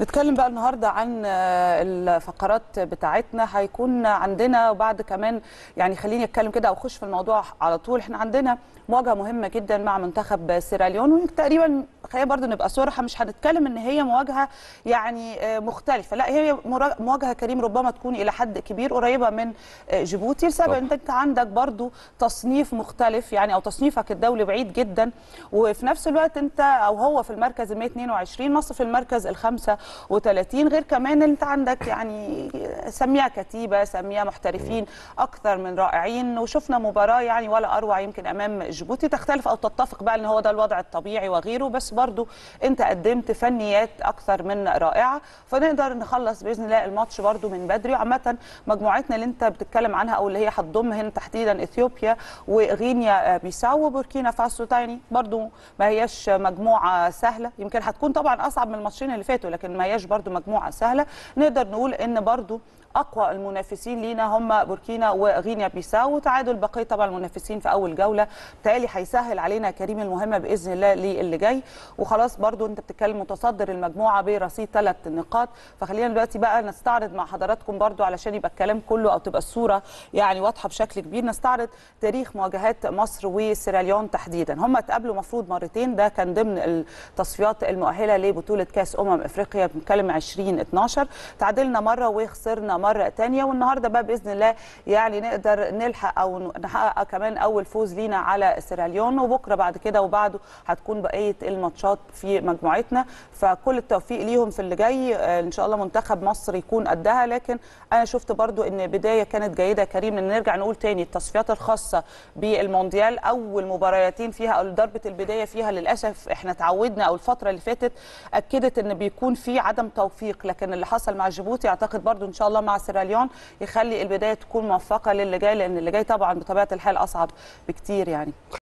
نتكلم بقى النهارده عن آه، الفقرات بتاعتنا. هيكون عندنا وبعد كمان يعني خليني أتكلم كده أو أخش في الموضوع على طول إحنا عندنا مواجهة مهمة جدا مع منتخب سيراليون وتقريبا خلينا برضو نبقى صراحة مش هنتكلم إن هي مواجهة يعني آه، مختلفة. لا هي مواجهة كريم ربما تكون إلى حد كبير قريبة من آه، جيبوتي. لسبب. إن أنت عندك برضو تصنيف مختلف يعني أو تصنيفك الدولي بعيد جدا وفي نفس الوقت أنت أو هو في المركز ال 122 مصر في المركز ال 35 غير كمان أنت عندك يعني سميها كتيبة سميها محترفين أكثر من رائعين وشفنا مباراة يعني ولا أروع يمكن أمام جيبوتي. تختلف أو تتفق بقى إن هو ده الوضع الطبيعي وغيره بس برضو انت قدمت فنيات أكثر من رائعة فنقدر نخلص بإذن الله الماتش برضو من بدري. وعامه مجموعتنا اللي انت بتتكلم عنها أو اللي هي هتضم هنا تحديدا إثيوبيا وغينيا بيساو وبوركينا فاسو تاني برضو ما هياش مجموعة سهلة. يمكن هتكون طبعا أصعب من الماتشين اللي فاتوا لكن ما هياش برضو مجموعة سهلة. نقدر نقول إن برضو أقوى المنافسين لينا هم بوركينا وغينيا بيساو وتعادل بقية طبعا المنافسين في أول جولة. بالتالي هيسهل علينا كريم المهمة بإذن الله للي جاي. وخلاص برضو انت بتتكلم متصدر المجموعة برصيد ثلاث نقاط. فخلينا دلوقتي بقى نستعرض مع حضراتكم برضو علشان يبقى الكلام كله أو تبقى الصورة يعني واضحة بشكل كبير. نستعرض تاريخ مواجهات مصر وسيراليون تحديدا. هم اتقابلوا مفروض مرتين. ده كان ضمن التصفيات المؤهلة لبطولة كأس أمم إفريقيا بنتكلم 2012 تعادلنا مرة وخسرنا مرة ثانية والنهاردة بقى بإذن الله يعني نقدر نلحق أو نحقق كمان أول فوز لينا على سيراليون. وبكرة بعد كده وبعده هتكون بقية الماتشات. في مجموعتنا فكل التوفيق ليهم في اللي جاي. آه، إن شاء الله منتخب مصر يكون قدها. لكن أنا شفت برضو إن بداية كانت جيدة كريم. ان نرجع نقول تاني التصفيات الخاصة بالمونديال أول مباريتين فيها أو ضربة البداية فيها للأسف إحنا تعودنا أو الفترة اللي فاتت أكدت إن بيكون في عدم توفيق. لكن اللي حصل مع جيبوتي أعتقد برضو إن شاء الله مع سيراليون يخلي البداية تكون موفقة للي جاي لأن اللي جاي طبعا بطبيعة الحال أصعب بكتير يعني.